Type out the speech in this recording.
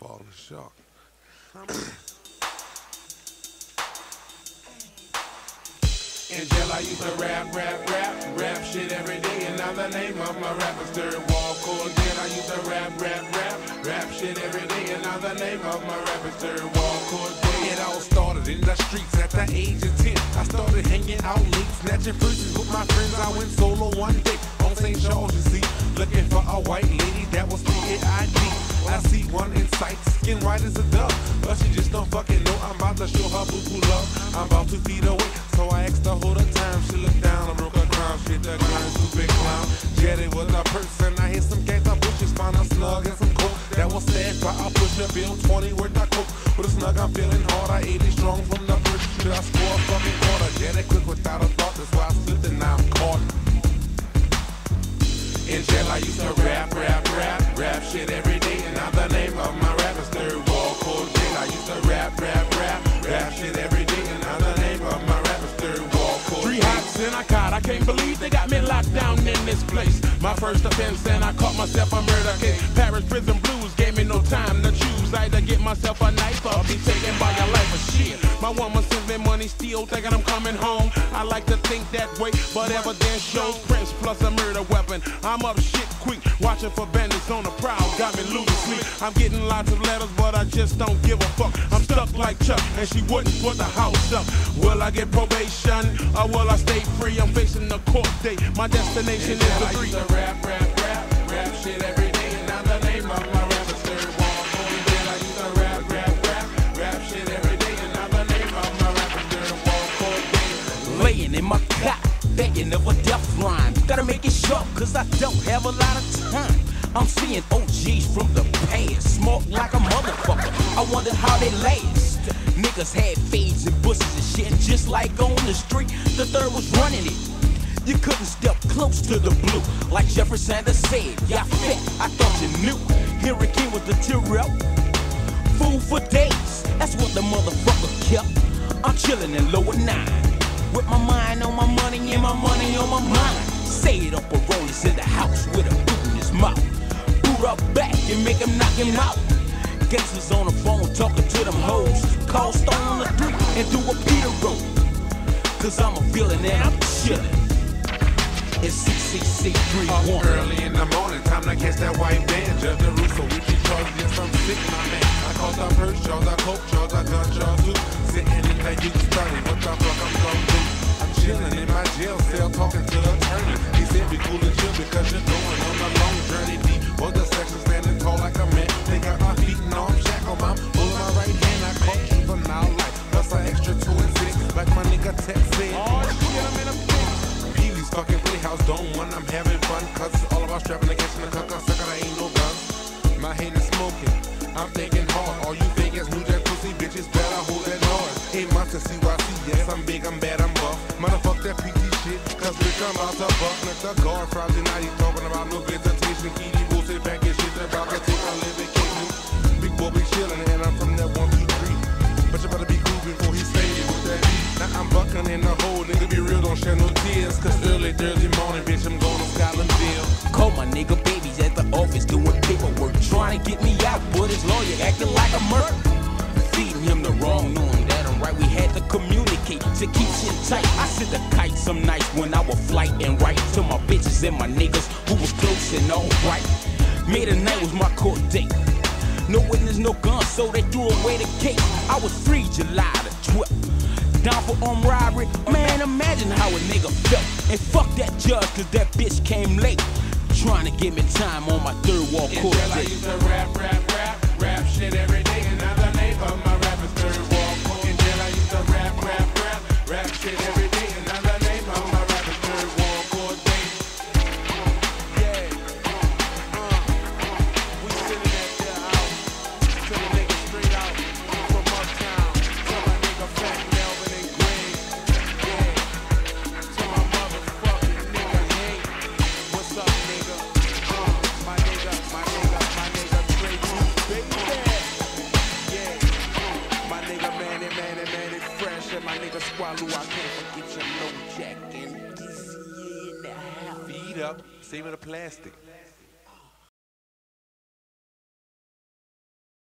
falling short. In jail I used to rap, rap, rap, rap shit every day. And now the name of my rap is Third Ward Court. Then I used to rap, rap, rap, rap shit every day. And now the name of my rap is Third Ward Court. It all started in the streets at the age of 10. I started hanging out late, snatching fruits with my friends. I went solo one day on St. Charles, you see, looking for a white lady that was PAID. Sight, skin white as a dove, but she just don't fucking know. I'm about to show her boo boo love. I'm about two feet away, so I asked her hold her time. She looked down, I broke her crown, shit ground, too big clown. Jetted with a person, I hit some gangsta bushes, found a snug and some coke that was sad, but I by a bill 20 worth of coke. With a snug, I'm feeling hard. I ate it strong from the first shoot. I score a fucking quarter, jetted quick without a thought. That's why I slipped and now I'm caught. In jail, I used to rap, rap, rap, rap shit every day. And I caught. I can't believe they got me locked down in this place. My first offense, and I caught myself a murder case. Parish prison blues gave me no time to choose. Either get myself a knife or be taken by a life of shit. My woman sends me money, still thinking I'm coming home. I like to think that way, but evidence shows Prince plus a murder weapon. I'm up shit quick, watching for bandits on the prowl. Got me losing sleep. I'm getting lots of letters, but I just don't give a fuck. I'm stuck like Chuck, and she wouldn't put the house up. Will I get probation or will I stay free? I'm facing the court date. My destination is the I used to rap, rap, rap, rap shit every day. And now the name of my rap is Third Ward I used to rap, rap, rap, rap shit every day. And now the name of my rap is Third Ward laying in my cot, begging of a death rhyme. Gotta make it short, cause I don't have a lot of time. I'm seeing OGs from the past, smoke like a motherfucker. I wonder how they last. Niggas had fades and bushes and shit, and just like on the street, the third was running it. You couldn't step close to the blue, like Jeffrey Sanders said. Y'all fit, I thought you knew. Here it came with the up food for days. That's what the motherfucker kept. I'm chillin' in lower nine. With my mind on my money and my money on my mind. Say it up a rollers in the house with a mouth. Boot up back and make him knock him out. Gangsters on the phone talking to them hoes. Call Stone on the three and do a Peter roll. Cause I'm a feeling and I'm chillin'. It's Up 6631. early in the morning, time to catch that white van. Judge the roof, so we can charge yes, I'm sick, my man. I caught the purse charge, I coke charge, I gun charge too. Sitting in the youth study, what the fuck I'm gonna do? I'm chilling in my jail cell, talking to the attorney. He said be cool and chill because you're going on playhouse, don't want, I'm having fun. Cause it's all about strapping in the cuck, sucker, I ain't no guns. My hand is smoking, I'm thinking hard. All you think is New Jack pussy bitches better hold that noise. Hey, months to CYC, yes, I'm big, I'm bad, I'm buff. Motherfuck that PT shit, cause bitch, I'm about to buck. Let the guard Friday night, he talking about no visitation. No tears. Cause early Thursday morning, bitch, I'm going to Scotlandville. Call my nigga babies at the office doing paperwork, trying to get me out, but his lawyer acting like a merc. Feeding him the wrong, knowing that I'm right. We had to communicate to keep shit tight. I sent the kite some nights when I was flighting right to my bitches and my niggas who was close and all right. May the night was my court date. No witness, no gun, so they threw away the case. I was free July the 12th. Down for armed robbery, man, imagine how a nigga felt. And fuck that judge, cause that bitch came late. Trying to give me time on my third ward court nigga I can't forget your low jack and this in. Feed up, saving the plastic.